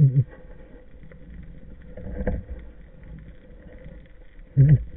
Mm-hmm. mm-hmm.